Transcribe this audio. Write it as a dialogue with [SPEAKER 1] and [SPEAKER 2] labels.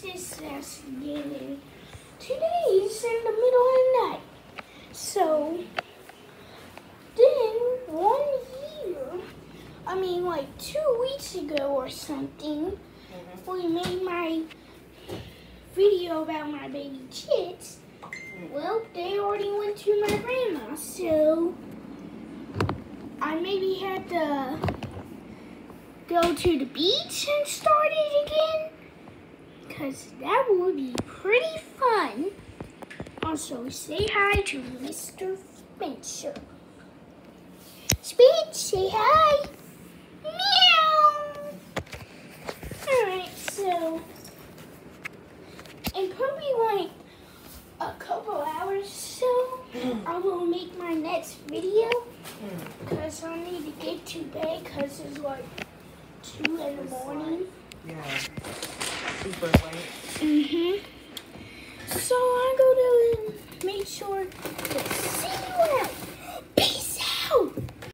[SPEAKER 1] this as again. Today's in the middle of the night. So then one year, I mean like two weeks ago or something, mm-hmm. we made my video about my baby chicks. Mm. Well, they already went to my grandma, so I maybe had to go to the beach and start it again. Because that would be pretty fun. Also, say hi to Mr. Spencer. Spence, say hi. Meow. Alright, so in probably like a couple hours so, hmm. I will make my next video. Hmm. Because I need to get to bed because it's like 2 in the morning
[SPEAKER 2] super. Mm
[SPEAKER 1] hmm So I go to make sure